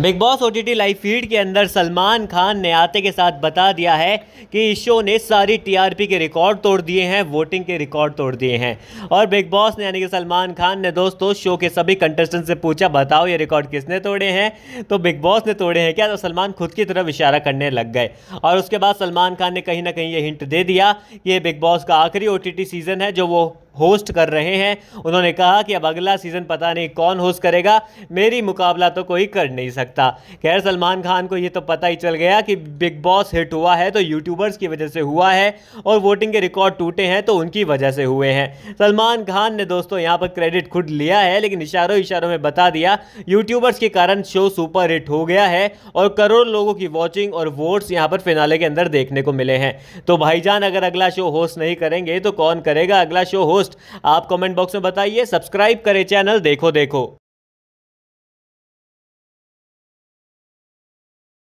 Bigg Boss O T live feed के अंदर सलमान खान ने आते के साथ बता दिया है कि इस शो ने सारी टीआरपी के रिकॉर्ड तोड़ दिए हैं, वोटिंग के रिकॉर्ड तोड़ दिए हैं। और बिग बॉस ने, यानी कि सलमान खान ने, दोस्तों, शो के सभी कंटेस्टेंट से पूछा, बताओ ये रिकॉर्ड किसने तोड़े हैं? तो बिग बॉस ने तोड़े हैं क्या? तो सलमान खुद की तरफ़ इशारा करने लग गए। और उसके बाद सलमान खान ने कहीं ना कहीं ये हिंट दे दिया कि ये बिग बॉस का आखिरी ओटीटी सीज़न है, जो वो होस्ट कर रहे हैं। उन्होंने कहा कि अब अगला सीज़न पता नहीं कौन होस्ट करेगा। मेरी मुकाबला तो कोई कर नहीं सकता। खैर, सलमान खान को ये तो पता ही चल गया कि बिग बॉस हिट हुआ है तो यूट्यूबर्स की वजह से हुआ है और वोटिंग के रिकॉर्ड टूटे हैं तो उनकी वजह से हुए हैं। सलमान खान ने दोस्तों यहाँ पर क्रेडिट खुद लिया है, लेकिन इशारों इशारों में बता दिया यूट्यूबर्स के कारण शो सुपर हिट हो गया है और करोड़ लोगों की वॉचिंग और वोट्स यहाँ पर फिनाले के अंदर देखने को मिले हैं। तो भाईजान, अगर अगला शो होस्ट नहीं करेंगे तो कौन करेगा? अगला शो होस्ट दोस्त आप कमेंट बॉक्स में बताइए सब्सक्राइब करें चैनल देखो देखो।